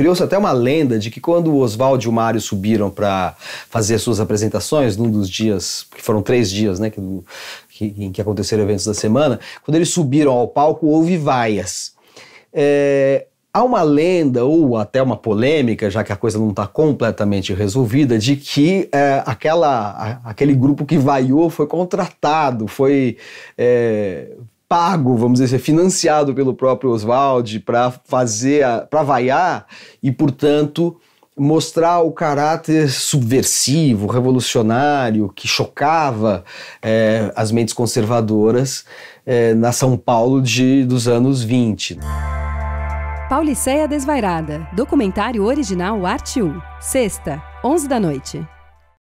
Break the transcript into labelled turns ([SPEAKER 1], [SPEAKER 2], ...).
[SPEAKER 1] Criou-se até uma lenda de que quando o Oswaldo e o Mário subiram para fazer suas apresentações, num dos dias, que foram três dias, né, que, que, em que aconteceram eventos da semana, quando eles subiram ao palco, houve vaias. É, Há uma lenda ou até uma polêmica, já que a coisa não está completamente resolvida, de que é, aquela, a, aquele grupo que vaiou foi contratado, foi é, pago, vamos dizer, financiado pelo próprio Oswald para fazer, para vaiar e, portanto, mostrar o caráter subversivo, revolucionário, que chocava é, as mentes conservadoras é, na São Paulo de, dos anos 20.
[SPEAKER 2] Pauliceia Desvairada, documentário original Arte 1, sexta, 11 da noite.